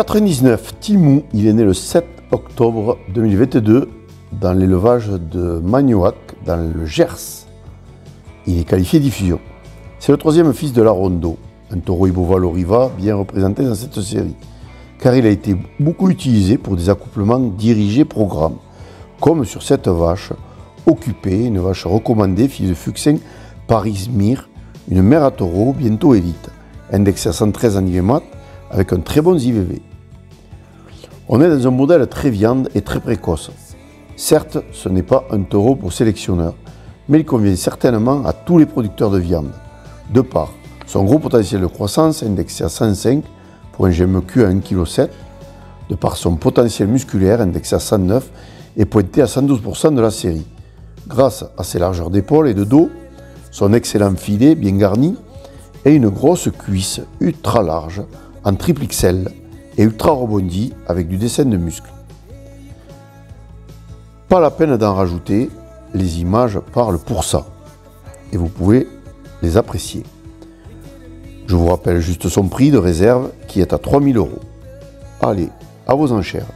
99, Timou, il est né le 7 octobre 2022 dans l'élevage de Magnoac, dans le Gers. Il est qualifié diffusion. C'est le troisième fils de la Rondo, un taureau Iboval bien représenté dans cette série, car il a été beaucoup utilisé pour des accouplements dirigés programmes, comme sur cette vache occupée, une vache recommandée, fille de Fuxin par Izmir, une mère à taureau, bientôt élite, indexée à 113 en IVMAT, avec un très bon IVV. On est dans un modèle très viande et très précoce. Certes, ce n'est pas un taureau pour sélectionneur, mais il convient certainement à tous les producteurs de viande, de par son gros potentiel de croissance, indexé à 105 pour un GMQ à 1,7 kg, de par son potentiel musculaire, indexé à 109 et pointé à 112% de la série, grâce à ses largeurs d'épaule et de dos, son excellent filet bien garni et une grosse cuisse ultra large en triple XL ultra rebondi avec du dessin de muscles. Pas la peine d'en rajouter, les images parlent pour ça et vous pouvez les apprécier. Je vous rappelle juste son prix de réserve qui est à 3000 euros. Allez, à vos enchères.